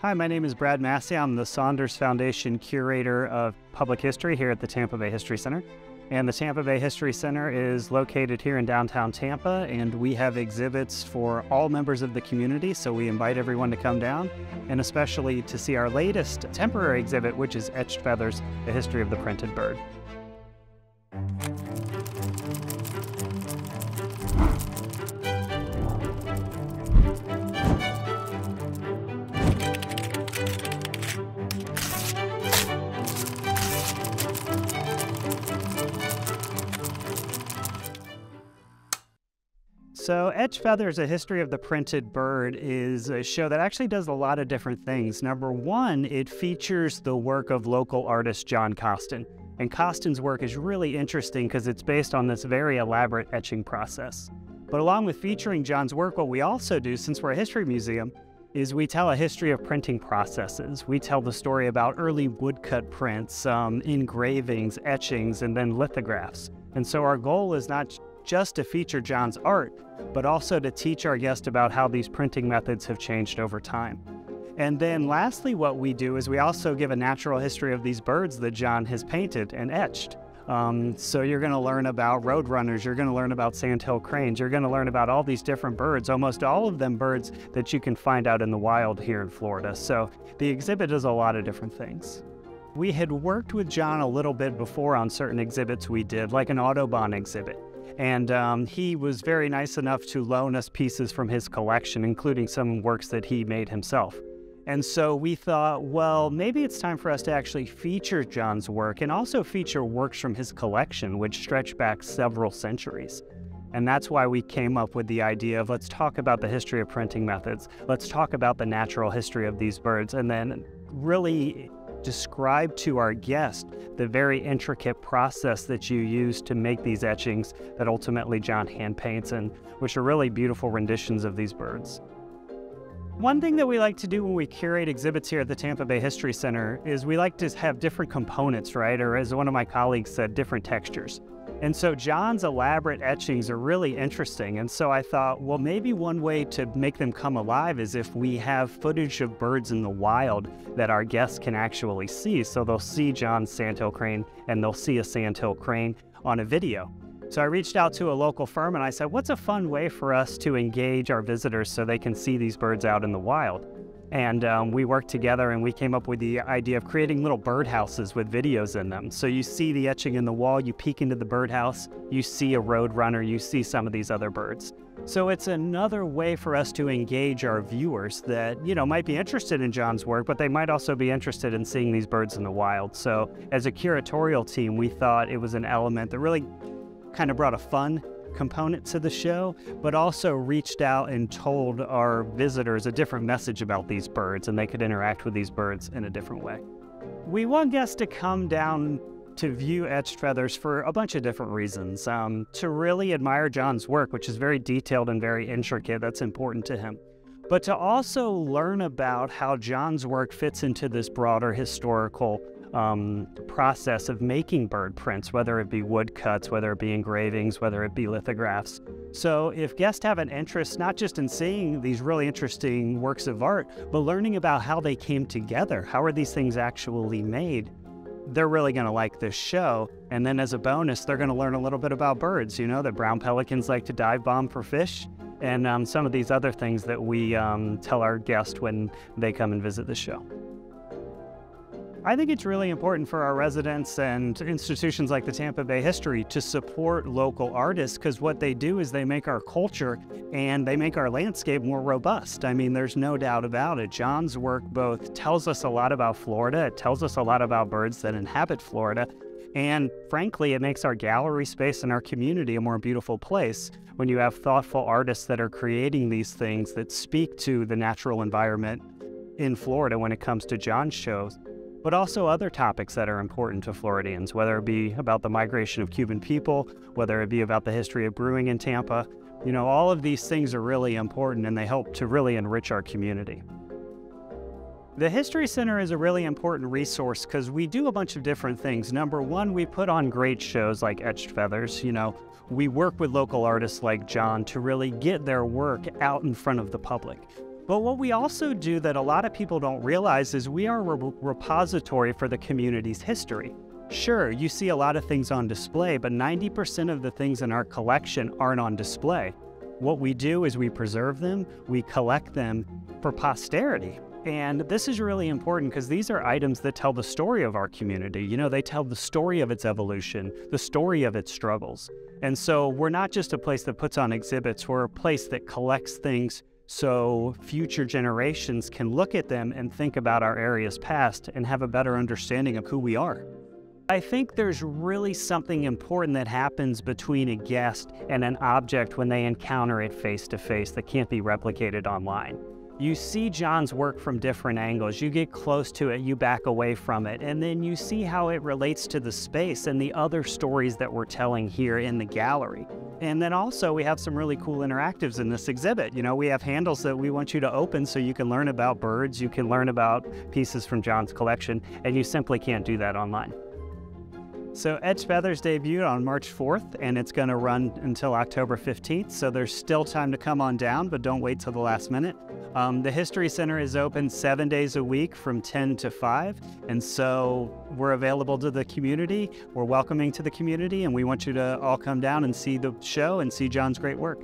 Hi, my name is Brad Massey. I'm the Saunders Foundation Curator of Public History here at the Tampa Bay History Center. And the Tampa Bay History Center is located here in downtown Tampa, and we have exhibits for all members of the community. So we invite everyone to come down, and especially to see our latest temporary exhibit, which is Etched Feathers The History of the Printed Bird. So, Etched Feathers, A History of the Printed Bird is a show that actually does a lot of different things. Number one, it features the work of local artist John Costin. And Costin's work is really interesting because it's based on this very elaborate etching process. But along with featuring John's work, what we also do, since we're a history museum, is we tell a history of printing processes. We tell the story about early woodcut prints, um, engravings, etchings, and then lithographs. And so our goal is not just to feature John's art, but also to teach our guest about how these printing methods have changed over time. And then lastly, what we do is we also give a natural history of these birds that John has painted and etched. Um, so you're going to learn about roadrunners, you're going to learn about sandhill cranes, you're going to learn about all these different birds, almost all of them birds that you can find out in the wild here in Florida. So the exhibit does a lot of different things. We had worked with John a little bit before on certain exhibits we did, like an Audubon exhibit. And um, he was very nice enough to loan us pieces from his collection, including some works that he made himself. And so we thought, well, maybe it's time for us to actually feature John's work and also feature works from his collection, which stretch back several centuries. And that's why we came up with the idea of let's talk about the history of printing methods. Let's talk about the natural history of these birds and then really describe to our guest the very intricate process that you use to make these etchings that ultimately John hand paints and which are really beautiful renditions of these birds. One thing that we like to do when we curate exhibits here at the Tampa Bay History Center is we like to have different components, right? Or as one of my colleagues said, different textures. And so John's elaborate etchings are really interesting. And so I thought, well, maybe one way to make them come alive is if we have footage of birds in the wild that our guests can actually see. So they'll see John's sandhill crane and they'll see a sandhill crane on a video. So I reached out to a local firm and I said, what's a fun way for us to engage our visitors so they can see these birds out in the wild? And um, we worked together and we came up with the idea of creating little birdhouses with videos in them. So you see the etching in the wall, you peek into the birdhouse, you see a roadrunner, you see some of these other birds. So it's another way for us to engage our viewers that, you know, might be interested in John's work, but they might also be interested in seeing these birds in the wild. So as a curatorial team, we thought it was an element that really kind of brought a fun component to the show, but also reached out and told our visitors a different message about these birds and they could interact with these birds in a different way. We want guests to come down to view Etched Feathers for a bunch of different reasons. Um, to really admire John's work, which is very detailed and very intricate, that's important to him. But to also learn about how John's work fits into this broader historical um, process of making bird prints, whether it be woodcuts, whether it be engravings, whether it be lithographs. So if guests have an interest not just in seeing these really interesting works of art, but learning about how they came together, how are these things actually made, they're really going to like this show. And then as a bonus, they're going to learn a little bit about birds. You know that brown pelicans like to dive bomb for fish, and um, some of these other things that we um, tell our guests when they come and visit the show. I think it's really important for our residents and institutions like the Tampa Bay History to support local artists because what they do is they make our culture and they make our landscape more robust. I mean, there's no doubt about it. John's work both tells us a lot about Florida, it tells us a lot about birds that inhabit Florida, and frankly, it makes our gallery space and our community a more beautiful place when you have thoughtful artists that are creating these things that speak to the natural environment in Florida when it comes to John's shows but also other topics that are important to Floridians, whether it be about the migration of Cuban people, whether it be about the history of brewing in Tampa. You know, all of these things are really important and they help to really enrich our community. The History Center is a really important resource because we do a bunch of different things. Number one, we put on great shows like Etched Feathers. You know, we work with local artists like John to really get their work out in front of the public. But what we also do that a lot of people don't realize is we are a re- repository for the community's history. Sure, you see a lot of things on display, but 90% of the things in our collection aren't on display. What we do is we preserve them, we collect them for posterity. And this is really important because these are items that tell the story of our community. You know, they tell the story of its evolution, the story of its struggles. And so we're not just a place that puts on exhibits, we're a place that collects things so future generations can look at them and think about our area's past and have a better understanding of who we are. I think there's really something important that happens between a guest and an object when they encounter it face to face that can't be replicated online. You see John's work from different angles. You get close to it, you back away from it, and then you see how it relates to the space and the other stories that we're telling here in the gallery. And then also, we have some really cool interactives in this exhibit. You know, we have handles that we want you to open so you can learn about birds, you can learn about pieces from John's collection, and you simply can't do that online. So Etched Feathers debuted on March 4th, and it's going to run until October 15th. So there's still time to come on down, but don't wait till the last minute. Um, the History Center is open seven days a week from 10 to 5, and so we're available to the community. We're welcoming to the community, and we want you to all come down and see the show and see John's great work.